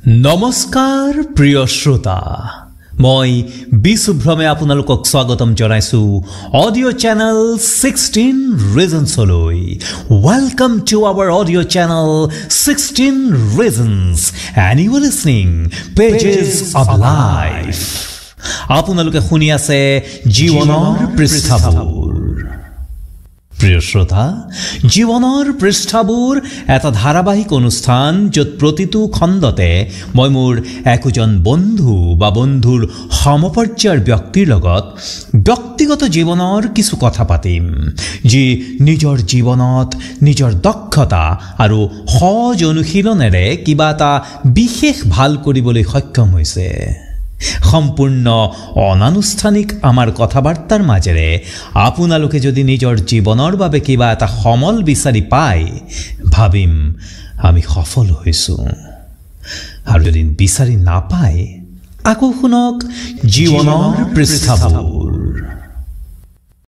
নমস্কাৰ প্ৰিয় শ্ৰোতা মই বিশুভ্ৰমে আপোনালোকক স্বাগতম জনাইছোঁ audio' channel sixteen ৰিজনছলৈ welcome to our audio' channel sixteen reasons and you listening pages of life আপোনালোকে শুনি আছে জীৱনৰ পৃষ্ঠাবোৰ। প্ৰিয় শ্ৰোতা জীৱনৰ পৃষ্ঠাবোৰ এটা ধাৰাবাহিক অনুষ্ঠান য'ত প্ৰতিটো খণ্ডতে মই মোৰ একোজন বন্ধু বা বন্ধুৰ সমপৰ্যায়ৰ ব্যক্তিৰ লগত ব্যক্তিগত জীৱনৰ কিছু কথা পাতিম, যি নিজৰ জীৱনত নিজৰ দক্ষতা আৰু সজ অনুশীলনেৰে কিবা এটা বিশেষ ভালো কৰিবলৈ সক্ষম হৈছে। সম্পূৰ্ণ অনানুষ্ঠানিক আমাৰ কথাবাৰ্তাৰ মাজেৰে আপোনালোকে যদি নিজৰ জীৱনৰ বাবে কিবা এটা সমল বিচাৰি পায় ভাবিম আমি সফল হৈছোঁ। আৰু যদি বিচাৰি নাপায় আকৌ শুনক জীৱনৰ পৃষ্ঠাবোৰ।